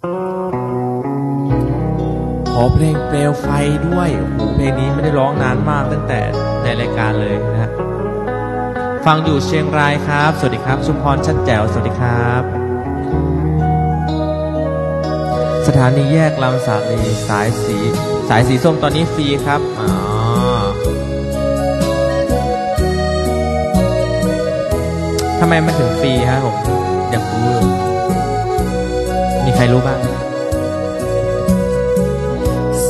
ขอเพลงเปลวไฟด้วยโอ้เพลงนี้ไม่ได้ร้องนานมากตั้งแต่ในรายการเลยนะ ฟังอยู่เชียงรายครับ สวัสดีครับ ชุมพรชัดแจ๋ว สวัสดีครับ สถานีแยกลำสาลีสายสี สายสีส้มตอนนี้ฟรีครับ อ๋อทำไมมันถึงฟรีฮะผมอยากรู้ ใครรู้บ้าง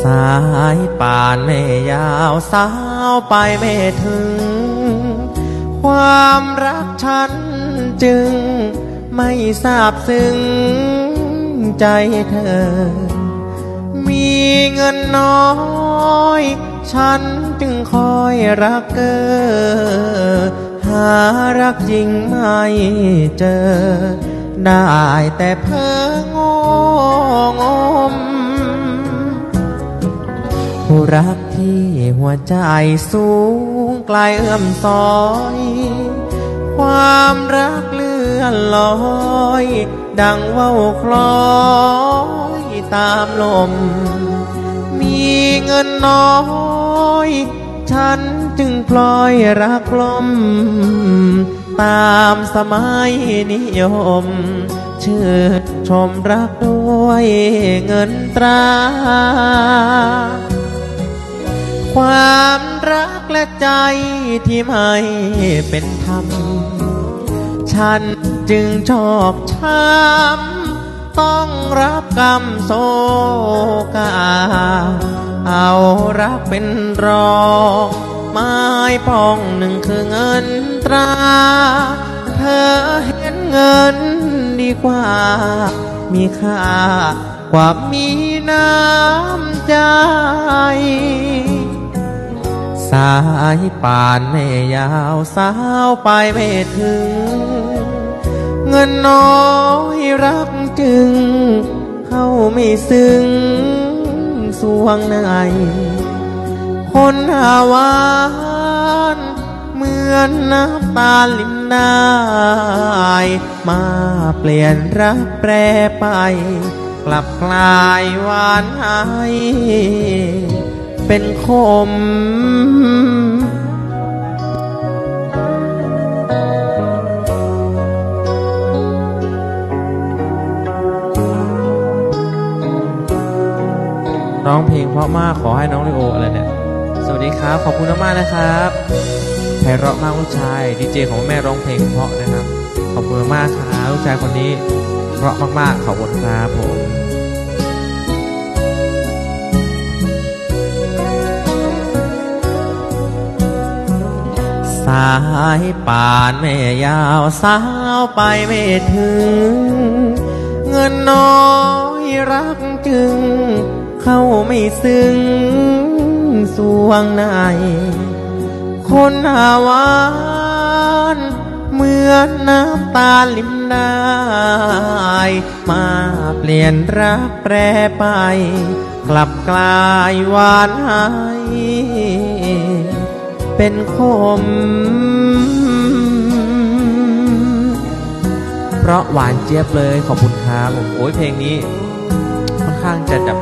สายป่านไม่ยาวสาวไปไม่ถึง ความรักฉันจึงไม่ทราบซึ้งใจเธอ มีเงินน้อย ฉันจึงคอยรักเกอหารักจริงไม่เจอ ได้แต่เพ้องงมผู้รักที่หัวใจสูงไกลเอื้อมซอย ความรักเลื่อนลอย ดังว่าวคล้อยตามลม มีเงินน้อย ฉันจึงพลอยรักลม ตามสมัยนิยม ชื่นชมรักด้วยเงินตรา ความรักและใจที่ไม่เป็นธรรม ฉันจึงชอกช้ำต้องรับกรรมโศกา เอารักเป็นรองไม้ปองหนึ่งคือเงินตรา เธอเห็นเงินดีกว่า มีค่ากว่ามีน้ำใจ สายป่านไม่ยาวสาวไปไม่ถึง เงินน้อยรักจึง เข้าไม่ซึ้ง สวงในคนหาวานเหมือนน้ำตาลิมได้มาเปลี่ยนรักแปรไป กลับกลายหวานหายเป็นคม ร้องเพลงเพราะมากขอให้น้องเลโออะไรเนี่ย สวัสดีครับ ขอบคุณมากๆนะครับไพเราะมากลูกชายดีเจของแม่ร้องเพลงเพราะนะครับ ขอบคุณมากครับลูกชายคนนี้เพราะมากๆขอบคุณครับผมสายป่านไม่ยาวสาวไปไม่ถึง เงินน้อยรักจึง เข้าไม่ซึ้งสวงในคนหาวานเหมือนน้ำตาลิมได้มาเปลี่ยนรักแปรไป กลับกลายหวานหายเป็นคม เพราะหวานเจี๊ยบเลยขอบคุณครับโอ้ยเพลงนี้ค่อนข้างจะแบบ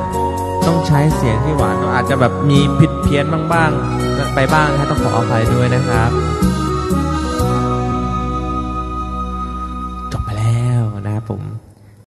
ต้องใช้เสียงที่หวานเนอะอาจจะแบบมีผิดเพี้ยนบ้างๆไปบ้างนะต้องขออภัยด้วยนะครับ